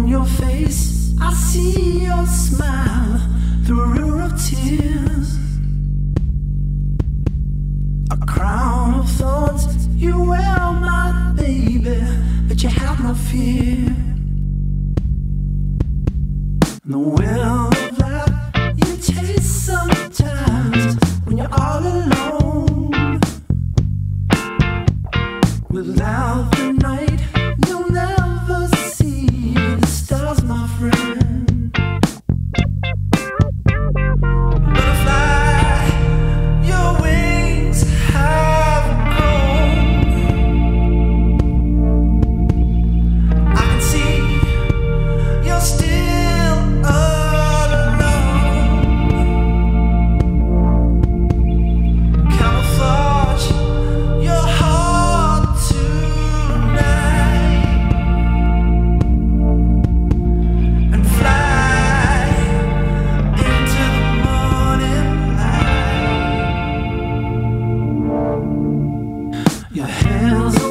on your face. I see your smile through a river of tears. A crown of thorns you wear, my baby, but you have no fear. The will. hills.